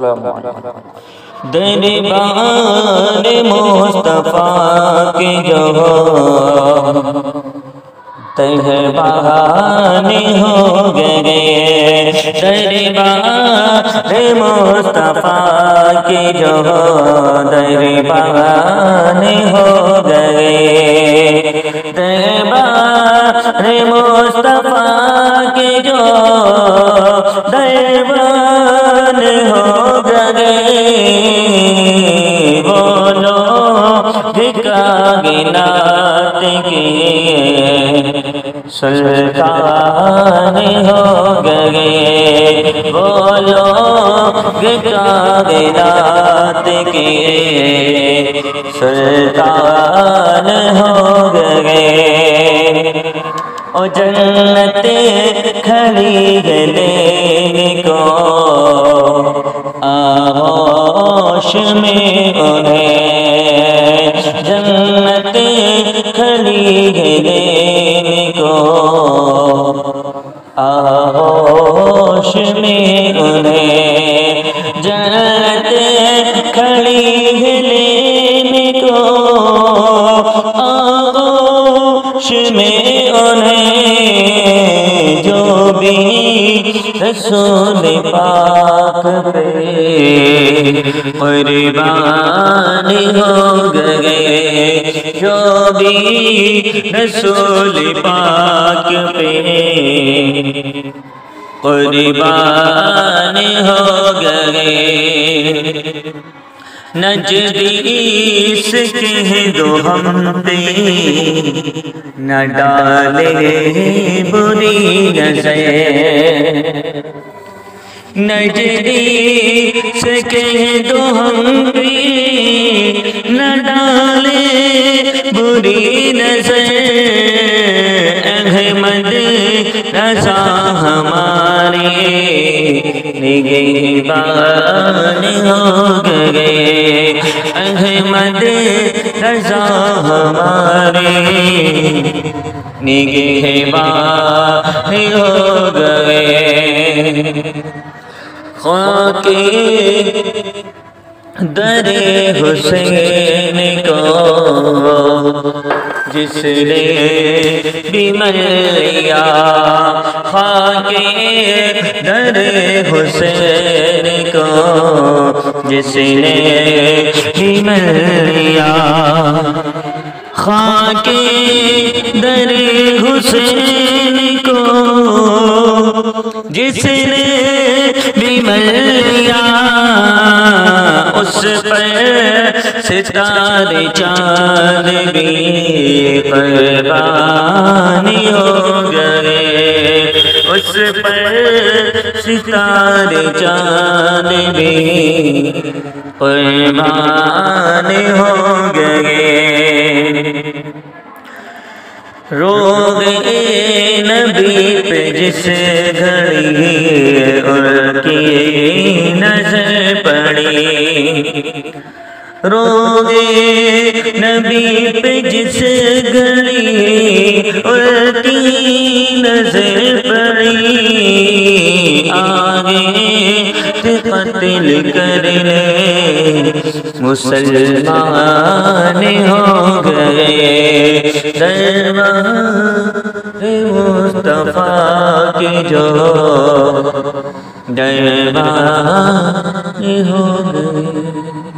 السلام دربان مصطفیٰ کے جو تہبان ہو گئے دربان مصطفیٰ کے جو دربان ہو گئے دربان ہو بولو دکھا گنات کے سلطان ہو گئے، بولو دکھا گنات کے، سلطان ہو گئے او جنت کھڑی گلے کو آغوش میں انہیں جنت کھڑی ہے گلے کو۔ آغوش میں انہیں جنت کھڑی ہے گلے کو۔ آغوش میں انہیں رسول پاک پہ قربان ہو گئے۔ جو بھی رسول پاک پہ قربان ہو گئے۔ نجدیس کہہ دو ہم پہ نہ ڈالے بری نظر۔ نجدیس کہہ دو ہم پہ نہ ڈالے بری نظر۔ احمد رضا ہمارے نگہبان ہو گئے۔ احمد رضا ہمارے نگہبان ہو گئے۔ خاک در حسین کو، جس نے بھی ملیا خاک در حسین کو، جس نے بھی ملیا خاک در حسین کو، جس نے پر ستارے چاند بھی قربان ہو گئے اس پر ستارے چاند بھی قربان ہو گئے روگ نبی پہ جس گھڑی ان کی پڑی روگ نبی پہ جس گھڑی ان نظر پڑی، آگے قتل کرنے مسلمان ہو گئے۔ دربار مصطفیٰ کی جو دربار 내 허물